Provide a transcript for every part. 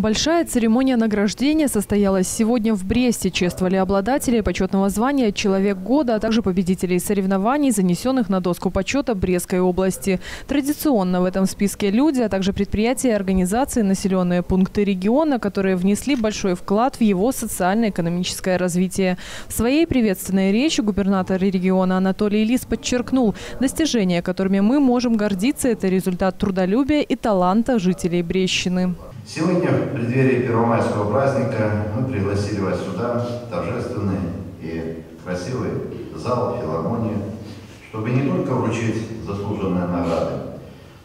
Большая церемония награждения состоялась сегодня в Бресте. Чествовали обладателей почетного звания «Человек года», а также победителей соревнований, занесенных на доску почета Брестской области. Традиционно в этом списке люди, а также предприятия и организации, населенные пункты региона, которые внесли большой вклад в его социально-экономическое развитие. В своей приветственной речи губернатор региона Анатолий Лис подчеркнул, достижения, которыми мы можем гордиться, это результат трудолюбия и таланта жителей Брещины. Сегодня, в преддверии Первомайского праздника, мы пригласили вас сюда, торжественный и красивый зал филармонии, чтобы не только вручить заслуженные награды,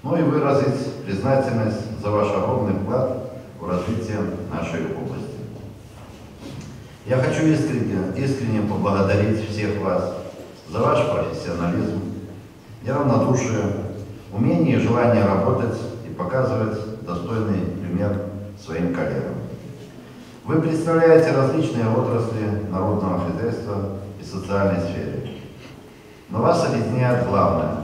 но и выразить признательность за ваш огромный вклад в развитие нашей области. Я хочу искренне, искренне поблагодарить всех вас за ваш профессионализм, неравнодушие, умение и желание работать и показывать достойный пример своим коллегам. Вы представляете различные отрасли народного хозяйства и социальной сфере. Но вас объединяет главное.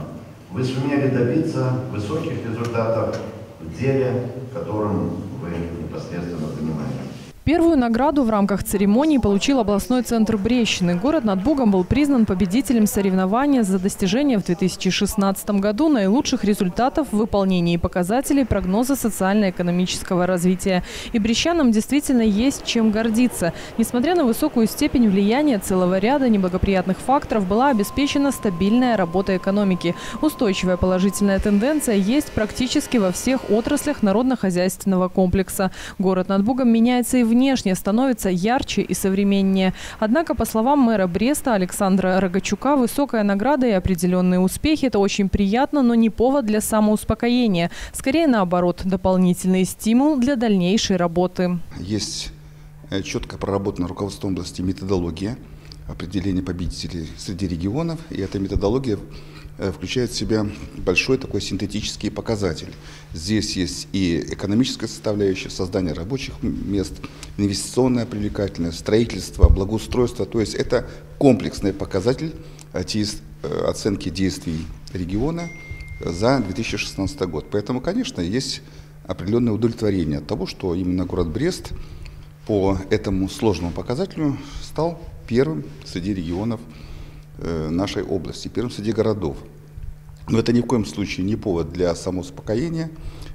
Вы сумели добиться высоких результатов в деле, которым вы непосредственно занимаетесь. Первую награду в рамках церемонии получил областной центр Брещины. Город над Бугом был признан победителем соревнования за достижение в 2016 году наилучших результатов в выполнении показателей прогноза социально-экономического развития. И брещанам действительно есть чем гордиться. Несмотря на высокую степень влияния целого ряда неблагоприятных факторов, была обеспечена стабильная работа экономики. Устойчивая положительная тенденция есть практически во всех отраслях народно-хозяйственного комплекса. Город над Бугом меняется и в внешне становится ярче и современнее. Однако, по словам мэра Бреста Александра Рогачука, высокая награда и определенные успехи – это очень приятно, но не повод для самоуспокоения. Скорее наоборот, дополнительный стимул для дальнейшей работы. Есть э, четко проработана руководством области методология определения победителей среди регионов. И эта методология включает в себя большой такой синтетический показатель. Здесь есть и экономическая составляющая, создание рабочих мест, инвестиционная привлекательность, строительство, благоустройство. То есть это комплексный показатель э, э, оценки действий региона за 2016 год. Поэтому, конечно, есть определенное удовлетворение от того, что именно город Брест по этому сложному показателю стал первым среди регионов нашей области, первым среди городов. Но это ни в коем случае не повод для самоуспокоения.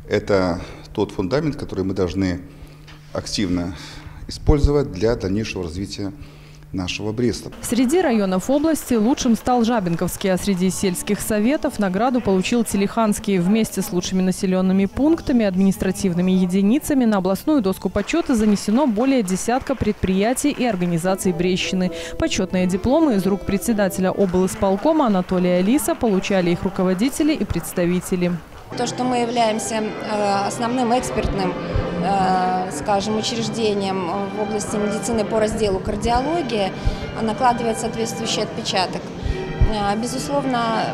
Это тот фундамент, который мы должны активно использовать для дальнейшего развития нашего Бреста. Среди районов области лучшим стал Жабинковский, а среди сельских советов награду получил Телеханский. Вместе с лучшими населенными пунктами, административными единицами на областную доску почета занесено более десятка предприятий и организаций Брещины. Почетные дипломы из рук председателя облсполкома Анатолия Лиса получали их руководители и представители. То, что мы являемся э, основным экспертным Э, скажем, учреждением в области медицины по разделу кардиологии накладывает соответствующий отпечаток. Э, безусловно,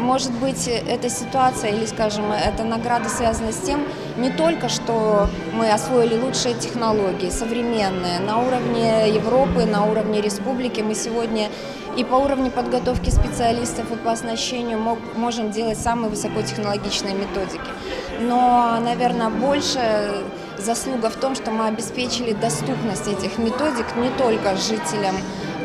может быть, эта ситуация или, скажем, эта награда связана с тем, не только, что мы освоили лучшие технологии, современные, на уровне Европы, на уровне республики. Мы сегодня и по уровню подготовки специалистов и по оснащению мог, можем делать самые высокотехнологичные методики. Но, наверное, больше заслуга в том, что мы обеспечили доступность этих методик не только жителям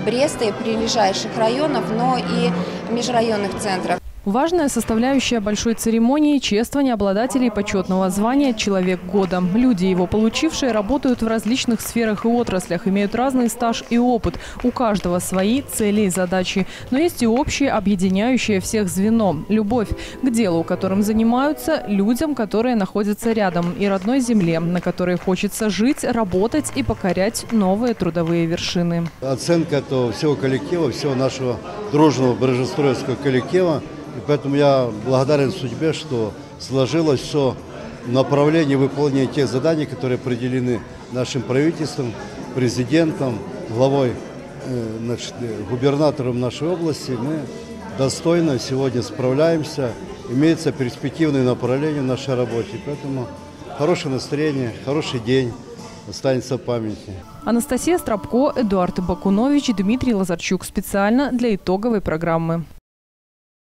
Бреста и прилежащих районов, но и межрайонных центров. Важная составляющая большой церемонии – чествование обладателей почетного звания «Человек года». Люди, его получившие, работают в различных сферах и отраслях, имеют разный стаж и опыт. У каждого свои цели и задачи. Но есть и общее, объединяющее всех звено – любовь к делу, которым занимаются, людям, которые находятся рядом, и родной земле, на которой хочется жить, работать и покорять новые трудовые вершины. Оценка этого всего коллектива, всего нашего дружного брожестроевского коллектива – и поэтому я благодарен судьбе, что сложилось все в направлении выполнения тех заданий, которые определены нашим правительством, президентом, главой, э, значит, губернатором нашей области. Мы достойно сегодня справляемся. Имеется перспективное направление в нашей работе. Поэтому хорошее настроение, хороший день останется в памяти. Анастасия Стропко, Эдуард Бакунович и Дмитрий Лазарчук специально для итоговой программы.